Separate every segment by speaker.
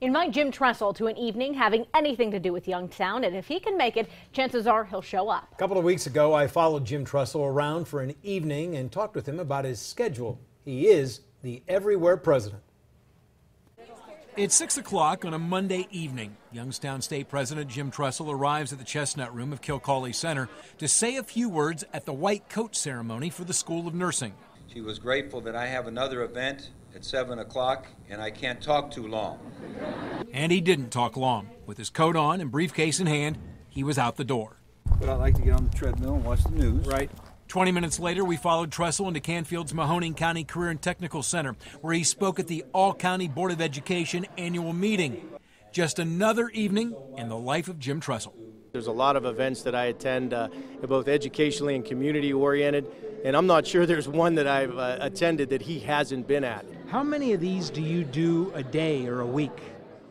Speaker 1: Invite Jim Tressel to an evening having anything to do with Youngstown, and if he can make it, chances are he'll show up.
Speaker 2: A couple of weeks ago, I followed Jim Tressel around for an evening and talked with him about his schedule. He is the everywhere president.
Speaker 3: It's 6 o'clock on a Monday evening. Youngstown State President Jim Tressel arrives at the Chestnut Room of Kilcawley Center to say a few words at the white coat ceremony for the School of Nursing.
Speaker 4: She was grateful that I have another event at 7 o'clock and I can't talk too long.
Speaker 3: And he didn't talk long. With his coat on and briefcase in hand, he was out the door.
Speaker 5: But I like to get on the treadmill and watch the news.
Speaker 3: Right. 20 minutes later, we followed Tressel into Canfield's Mahoning County Career and Technical Center, where he spoke at the All County Board of Education annual meeting. Just another evening in the life of Jim Tressel.
Speaker 6: There's a lot of events that I attend, uh, both educationally and community oriented, and I'm not sure there's one that I've uh, attended that he hasn't been at.
Speaker 7: How many of these do you do a day or a week?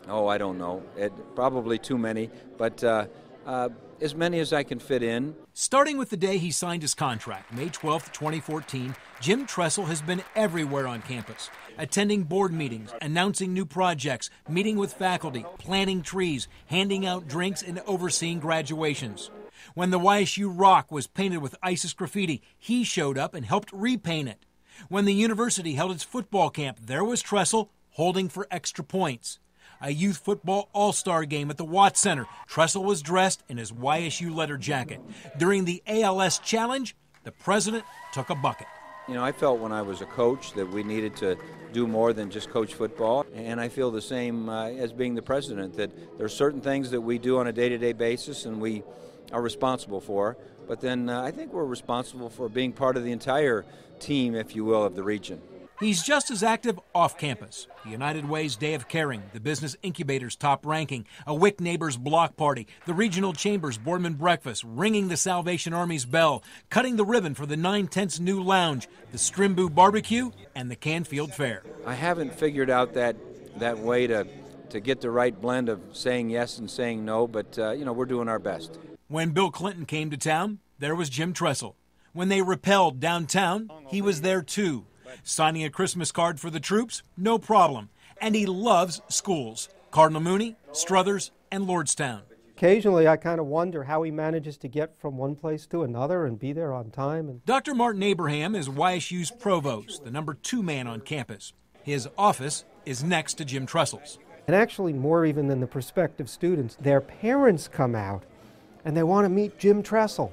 Speaker 4: Oh, I don't know. It, probably too many, but uh, uh as many as I can fit in.
Speaker 3: Starting with the day he signed his contract, May 12, 2014, Jim Tressel has been everywhere on campus, attending board meetings, announcing new projects, meeting with faculty, planting trees, handing out drinks, and overseeing graduations. When the YSU Rock was painted with ISIS graffiti, he showed up and helped repaint it. When the university held its football camp, there was Tressel holding for extra points a youth football all star game at the Watts Center. Tressel was dressed in his YSU letter jacket. During the ALS challenge, the president took a bucket.
Speaker 4: You know, I felt when I was a coach that we needed to do more than just coach football. And I feel the same uh, as being the president that there are certain things that we do on a day to day basis and we are responsible for. But then uh, I think we're responsible for being part of the entire team, if you will, of the region.
Speaker 3: He's just as active off campus. The United Way's Day of Caring, the Business Incubator's top ranking, a Wick Neighbors block party, the Regional Chambers Boardman breakfast, ringing the Salvation Army's bell, cutting the ribbon for the Nine Tenths new lounge, the Strimbo barbecue, and the Canfield Fair.
Speaker 4: I haven't figured out that that way to to get the right blend of saying yes and saying no, but uh, you know we're doing our best.
Speaker 3: When Bill Clinton came to town, there was Jim Tressel. When they repelled downtown, he was there too Signing a Christmas card for the troops? No problem. And he loves schools Cardinal Mooney, Struthers, and Lordstown.
Speaker 8: Occasionally, I kind of wonder how he manages to get from one place to another and be there on time. And...
Speaker 3: Dr. Martin Abraham is YSU's provost, the number two man on campus. His office is next to Jim Tressel's.
Speaker 8: And actually, more even than the prospective students, their parents come out and they want to meet Jim Tressel.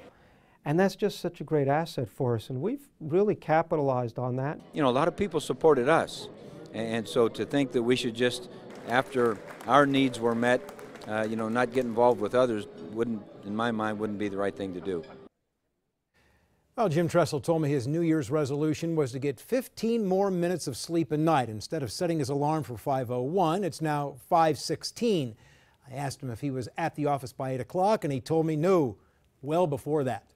Speaker 8: And that's just such a great asset for us, and we've really capitalized on that.
Speaker 4: You know, a lot of people supported us, and so to think that we should just, after our needs were met, uh, you know, not get involved with others wouldn't, in my mind, wouldn't be the right thing to do.
Speaker 2: Well, Jim Tressel told me his New Year's resolution was to get 15 more minutes of sleep a night. Instead of setting his alarm for 5.01, it's now 5.16. I asked him if he was at the office by 8 o'clock, and he told me no, well before that.